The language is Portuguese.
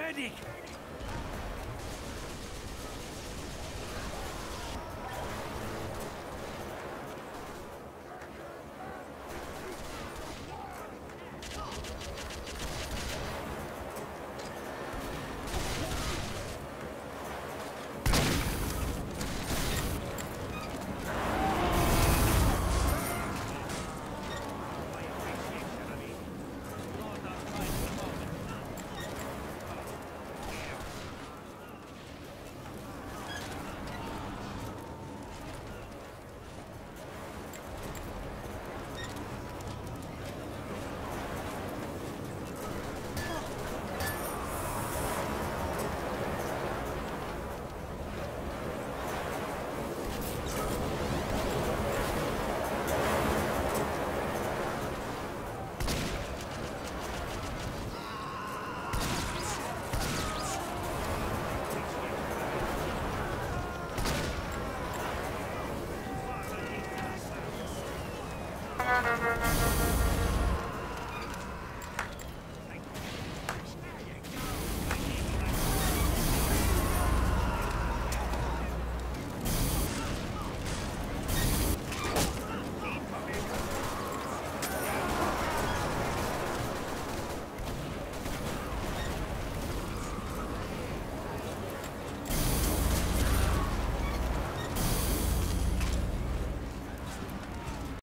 medic!